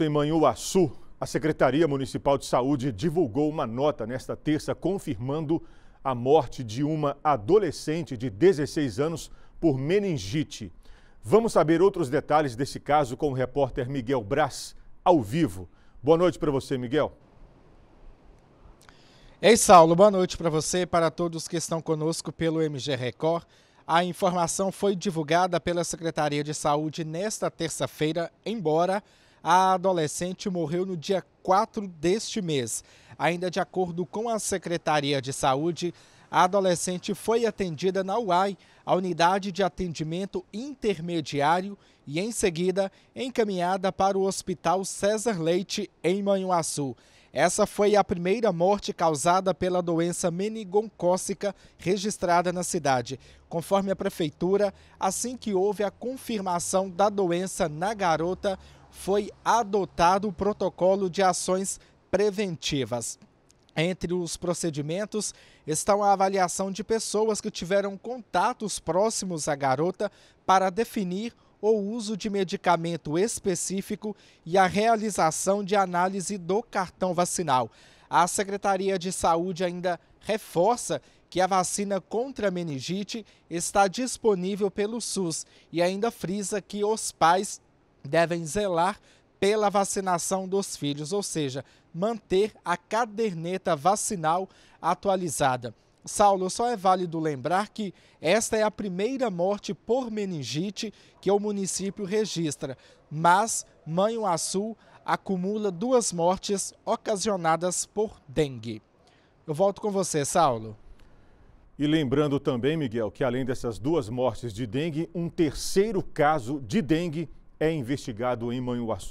Em Manhuaçu, a Secretaria Municipal de Saúde divulgou uma nota nesta terça confirmando a morte de uma adolescente de 16 anos por meningite. Vamos saber outros detalhes desse caso com o repórter Miguel Braz, ao vivo. Boa noite para você, Miguel. Ei, Saulo, boa noite para você e para todos que estão conosco pelo MG Record. A informação foi divulgada pela Secretaria de Saúde nesta terça-feira, embora a adolescente morreu no dia 4 deste mês. Ainda de acordo com a Secretaria de Saúde, a adolescente foi atendida na UAI, a unidade de atendimento intermediário, e em seguida encaminhada para o Hospital César Leite, em Manhuaçu. Essa foi a primeira morte causada pela doença meningocócica registrada na cidade. Conforme a prefeitura, assim que houve a confirmação da doença na garota, foi adotado o protocolo de ações preventivas. Entre os procedimentos estão a avaliação de pessoas que tiveram contatos próximos à garota para definir o uso de medicamento específico e a realização de análise do cartão vacinal. A Secretaria de Saúde ainda reforça que a vacina contra a meningite está disponível pelo SUS e ainda frisa que os pais devem zelar pela vacinação dos filhos, ou seja, manter a caderneta vacinal atualizada. Saulo, só é válido lembrar que esta é a primeira morte por meningite que o município registra, mas Manhuaçu acumula duas mortes ocasionadas por dengue. Eu volto com você, Saulo. E lembrando também, Miguel, que além dessas duas mortes de dengue, um terceiro caso de dengue é investigado em Manhuaçu.